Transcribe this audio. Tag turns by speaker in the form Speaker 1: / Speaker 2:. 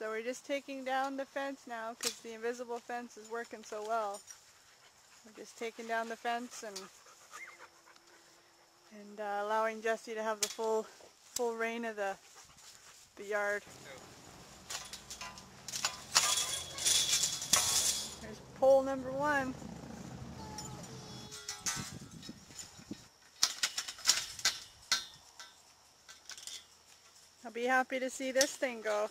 Speaker 1: So we're just taking down the fence now because the invisible fence is working so well. We're just taking down the fence and and uh, allowing Jessie to have the full full reign of the the yard. There's pole number one. I'll be happy to see this thing go.